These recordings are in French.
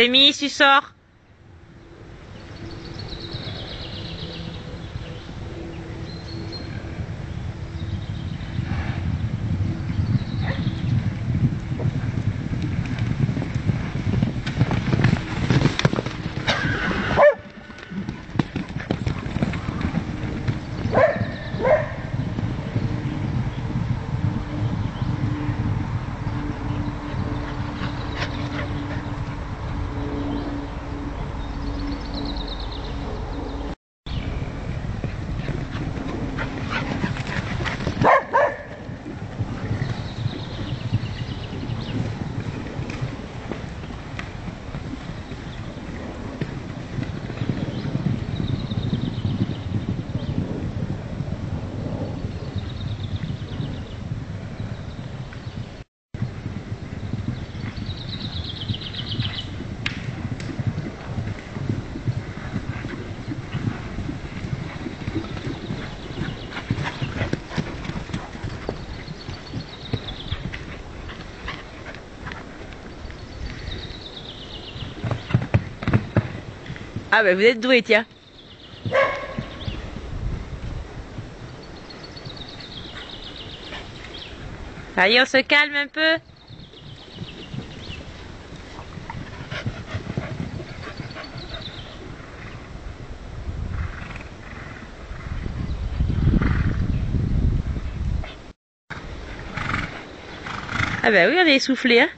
Témis, tu sors? Ah ben vous êtes doué, tiens. Allez, on se calme un peu. Ah ben oui, on est essoufflé, hein.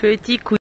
Petit coup